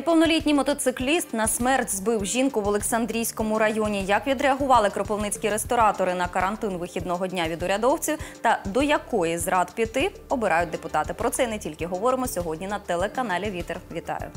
Неповнолітній мотоцикліст на смерть збив жінку в Олександрійському районі. Як відреагували кропивницькі ресторатори на карантин вихідного дня від урядовців та до якої зрад піти обирають депутати? Про це не тільки говоримо сьогодні на телеканалі Вітер. Вітаю.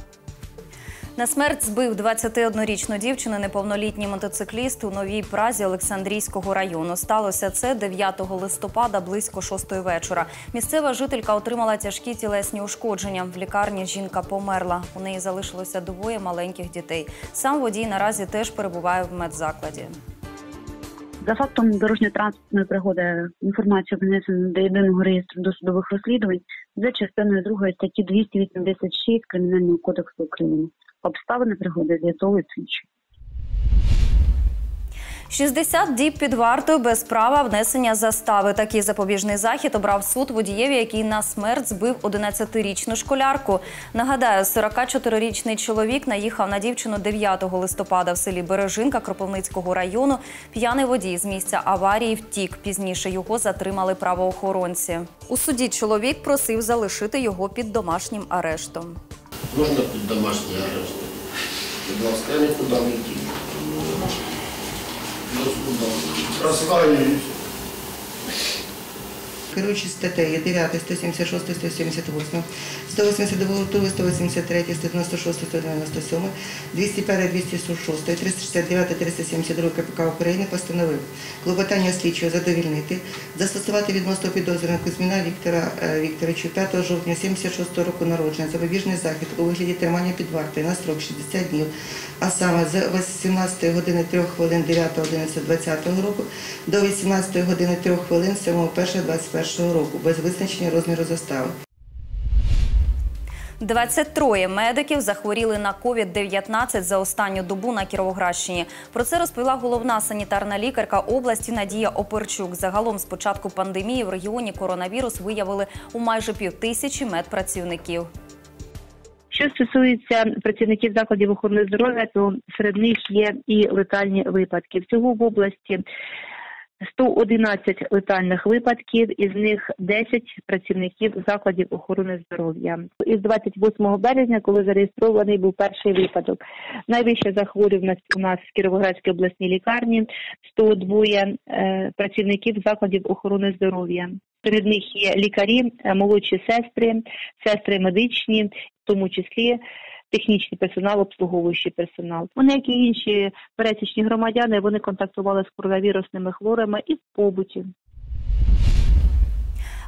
На смерть збив 21-річну дівчину неповнолітній мотоцикліст у новій празі Олександрійського району. Сталося це 9 листопада близько 6 вечора. Місцева жителька отримала тяжкі тілесні ушкодження. В лікарні жінка померла. У неї залишилося двоє маленьких дітей. Сам водій наразі теж перебуває в медзакладі. За фактом дорожньо-транспортної пригоди інформація внесена до єдиного реєстру досудових розслідувань за частиною 2 статті 286 Кримінального кодексу України. Обставини пригоди з'ясовують слідчі. 60 діб під вартою без права внесення застави. Такий запобіжний захід обрав суд водієві, який на смерть збив 11-річну школярку. Нагадаю, 44-річний чоловік наїхав на дівчину 9 листопада в селі Бережинка Кропивницького району. П'яний водій з місця аварії втік. Пізніше його затримали правоохоронці. У суді чоловік просив залишити його під домашнім арештом. Можно під домашній арест? Будь ласка, я нікуди не йти. До суду. Розкаюсь. Керуючи статтею 9, 176, 178, 189, 183, 196, 197, 205, 206, 369, 372 КПК України постановив клопотання слідчого задовільнити, застосувати відносно підозрюваного Кузьміна Віктора е, Вікторовича 5 жовтня 76 року народження запобіжний захід у вигляді тримання під вартою на строк 60 днів, а саме з 18 години 3 хвилин 9 11 20 року до 18 години 3 хвилин 7 1 21 року без визначення розміру застави. 23 медиків захворіли на COVID-19 за останню добу на Кіровоградщині. Про це розповіла головна санітарна лікарка області Надія Оперчук. Загалом з початку пандемії в регіоні коронавірус виявили у майже півтисячі медпрацівників. Що стосується працівників закладів охорони здоров'я, то серед них є і летальні випадки. Всього в області 111 летальних випадків, із них 10 працівників закладів охорони здоров'я. Із 28 березня, коли зареєстрований був перший випадок, найбільше захворюваність у нас в Кіровоградській обласній лікарні 102 е, працівників закладів охорони здоров'я. Серед них є лікарі, е, молодші сестри, сестри медичні, в тому числі технічний персонал, обслуговуючий персонал. Вони, як і інші пересічні громадяни, вони контактували з коронавірусними хворими і в побуті.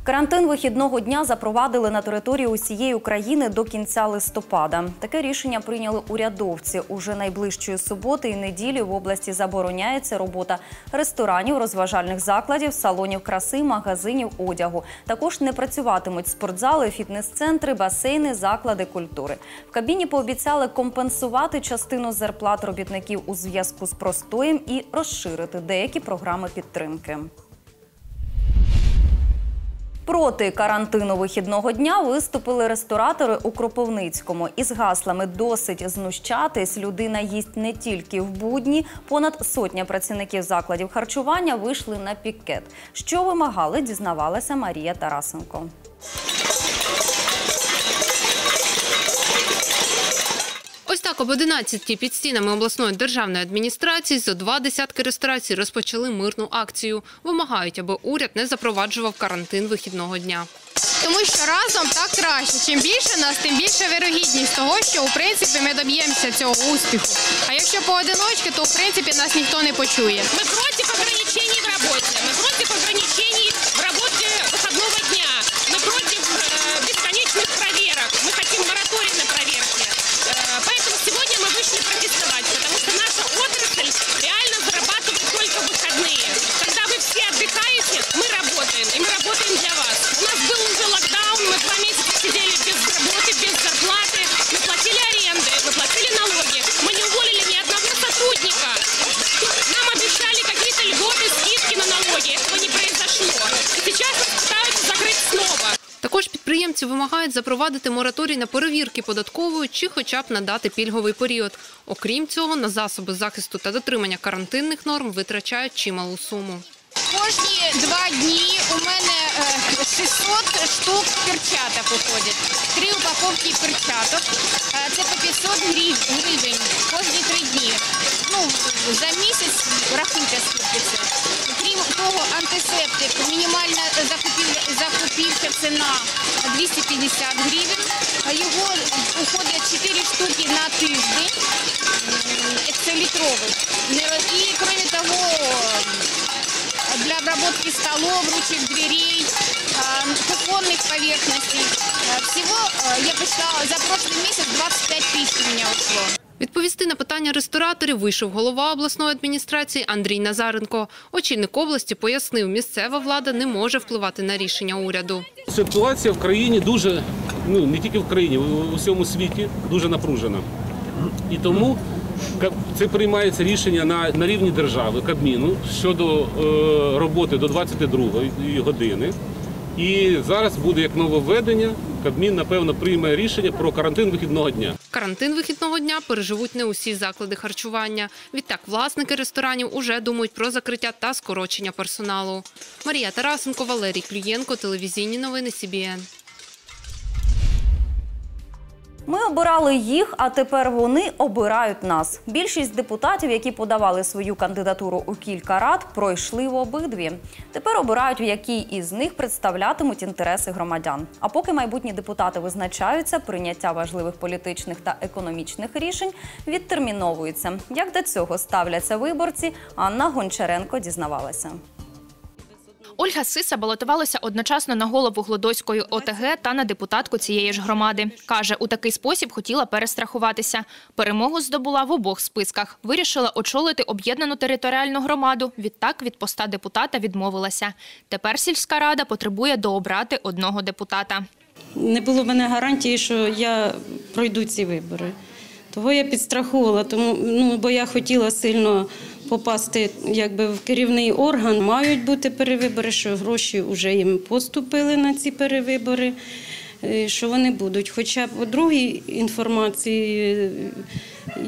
Карантин вихідного дня запровадили на території усієї України до кінця листопада. Таке рішення прийняли урядовці. Уже найближчої суботи і неділі в області забороняється робота ресторанів, розважальних закладів, салонів краси, магазинів одягу. Також не працюватимуть спортзали, фітнес-центри, басейни, заклади культури. В кабіні пообіцяли компенсувати частину зарплат робітників у зв'язку з простоєм і розширити деякі програми підтримки. Проти карантину вихідного дня виступили ресторатори у Кропивницькому із гаслами Досить знущатись. Людина їсть не тільки в будні. Понад сотня працівників закладів харчування вийшли на пікет. Що вимагали, дізнавалася Марія Тарасенко. Так об 11 під стінами обласної державної адміністрації зо два десятки ресторацій розпочали мирну акцію. Вимагають, аби уряд не запроваджував карантин вихідного дня. Тому що разом так краще. Чим більше нас, тим більша вирогідність того, що у принципі ми доб'ємося цього успіху. А якщо поодиночки, то в принципі нас ніхто не почує. Мы против вимагають запровадити мораторій на перевірки податкової чи хоча б надати пільговий період. Окрім цього, на засоби захисту та дотримання карантинних норм витрачають чималу суму. Кожні два дні у мене е, 600 штук перчаток уходить. Три упаковки перчаток. Е, Це по 500 гривень кожні три дні. Ну, за місяць рахуйте скільки це. Крім того, антисептик, мінімальна ціна 250 гривень. А Його уходить 4 штуки на тиждень, м, екселітрових. Не- І, крім того, для обработки столов, ручек, дверей, а, кухонных поверхностей. А, Всего, а, я посчитала, за прошлый месяц 25 тысяч у меня ушло. Відповісти на питання рестораторів вийшов голова обласної адміністрації Андрій Назаренко. Очільник області пояснив, місцева влада не може впливати на рішення уряду. Ситуація в країні дуже, ну не тільки в країні, у у всьому світі дуже напружена. І тому це приймається рішення на, на рівні держави, Кабміну щодо е, роботи до 22 години. І зараз буде як нововведення. Кабмін, напевно, прийме рішення про карантин вихідного дня. Карантин вихідного дня переживуть не усі заклади харчування. Відтак, власники ресторанів уже думають про закриття та скорочення персоналу. Марія Тарасенко, Валерій Клюєнко, телевізійні новини СІБІН. Ми обирали їх, а тепер вони обирають нас. Більшість депутатів, які подавали свою кандидатуру у кілька рад, пройшли в обидві. Тепер обирають, в якій із них представлятимуть інтереси громадян. А поки майбутні депутати визначаються, прийняття важливих політичних та економічних рішень відтерміновується. Як до цього ставляться виборці, Анна Гончаренко дізнавалася. Ольга Сиса балотувалася одночасно на голову Глодоської ОТГ та на депутатку цієї ж громади. Каже, у такий спосіб хотіла перестрахуватися. Перемогу здобула в обох списках. Вирішила очолити об'єднану територіальну громаду. Відтак від поста депутата відмовилася. Тепер сільська рада потребує дообрати одного депутата. не було в мене гарантії, що я пройду ці вибори. Того я підстраховувала, тому ну бо я хотіла сильно попасти якби в керівний орган. Мають бути перевибори, що гроші вже їм поступили на ці перевибори. е, Що вони будуть. Хоча по другій інформації е,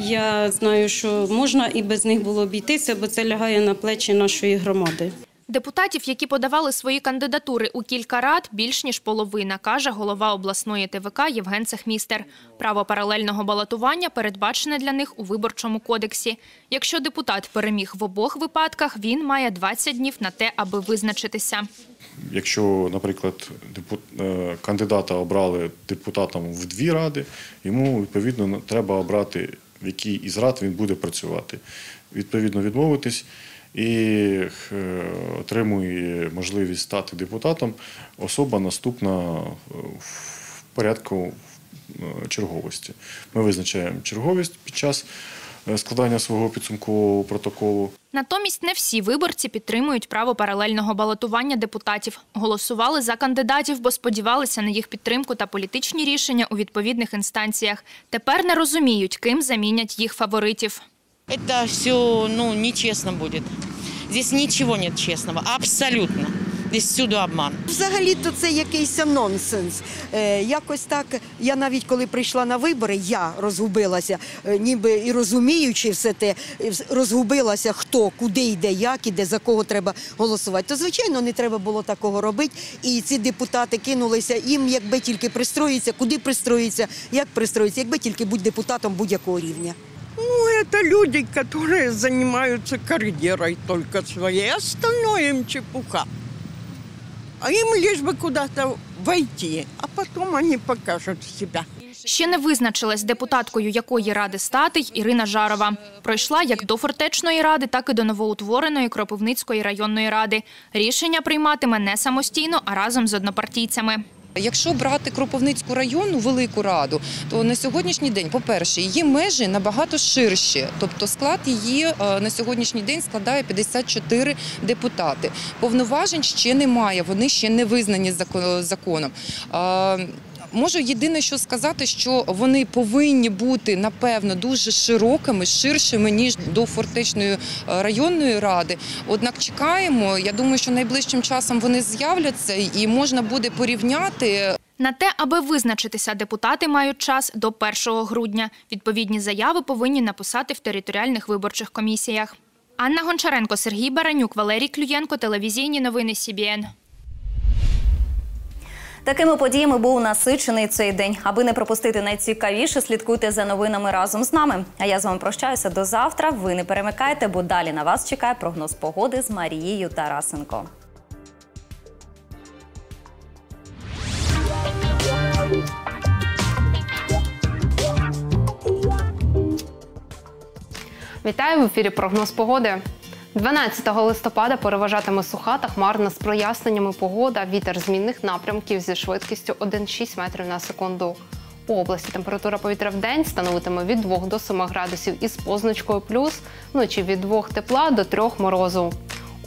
я знаю, що можна і без них було обійтися, бо це лягає на плечі нашої громади. Депутатів, які подавали свої кандидатури у кілька рад, більш ніж половина, каже голова обласної ТВК Євген Цехмістер. Право паралельного балотування передбачене для них у виборчому кодексі. Якщо депутат переміг в обох випадках, він має 20 днів на те, аби визначитися. Якщо, наприклад, е, кандидата обрали депутатом в дві ради, йому відповідно треба обрати, в якій із рад він буде працювати. Відповідно, відмовитись і е, отримує можливість стати депутатом особа наступна е, в порядку е, черговості. Ми визначаємо черговість під час складання свого підсумкового протоколу. Натомість не всі виборці підтримують право паралельного балотування депутатів. Голосували за кандидатів, бо сподівалися на їх підтримку та політичні рішення у відповідних інстанціях. Тепер не розуміють, ким замінять їх фаворитів. Это все, ну, нечестно будет. Здесь ничего нет честного, абсолютно. Здесь всюду обман. Взагалі-то це якийсь нонсенс. Е, якось так, я навіть коли прийшла на вибори, я розгубилася, е, ніби і розуміючи все те, розгубилася, хто, куди йде, як іде, за кого треба голосувати. То, звичайно, не треба було такого робити. І ці депутати кинулися їм, якби тільки пристроїться, куди пристроїться, як пристроїться, якби тільки будь депутатом будь-якого рівня Ну, это люди, которые занимаются карьерой только своей. Остальное им чепуха. А им лишь бы куда-то войти, а потом они покажут себя. Ще не визначилась депутаткою якої ради стати й Ірина Жарова. Пройшла як до фортечної ради, так і до новоутвореної Кропивницької районної ради. Рішення прийматиме не самостійно, а разом з однопартійцями. Якщо брати Кропивницьку районну велику раду, то на сьогоднішній день, по-перше, її межі набагато ширші. Тобто склад її е, на сьогоднішній день складає 54 депутати. Повноважень ще немає, вони ще не визнані законом. Можу єдине, що сказати, що вони повинні бути напевно дуже широкими, ширшими ніж до фортечної е, районної ради. Однак чекаємо. Я думаю, що найближчим часом вони з'являться і можна буде порівняти На те, аби визначитися, депутати мають час до 1 грудня. Відповідні заяви повинні написати в територіальних виборчих комісіях. Анна Гончаренко, Сергій Баранюк, Валерій Клюєнко, телевізійні новини СІБІН. Такими подіями був насичений цей день. Аби не пропустити найцікавіше, слідкуйте за новинами разом з нами. А я з вами прощаюся до завтра. Ви не перемикайте, бо далі на вас чекає прогноз погоди з Марією Тарасенко. Вітаю в ефірі прогноз погоди. 12 листопада переважатиме суха та хмарна з проясненнями погода. Вітер змінних напрямків зі швидкістю 1,6 метрів на секунду. У області температура повітря в день становитиме від 2 до 7 градусів із позначкою плюс, вночі від 2 тепла до 3 морозу.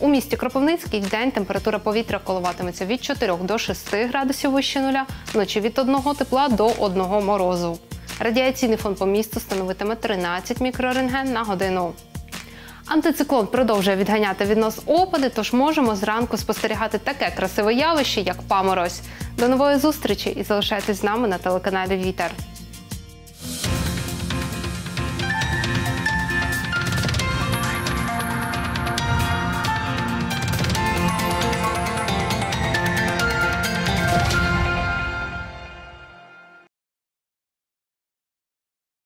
У місті Кропивницький в день температура повітря коливатиметься від 4 до 6 градусів вище нуля, вночі від 1 тепла до 1 морозу. Радіаційний фон по місту становитиме 13 мікрорентген на годину. Антициклон продовжує відганяти від нас опади, тож можемо зранку спостерігати таке красиве явище, як паморозь. До нової зустрічі і залишайтесь з нами на телеканалі Вітер.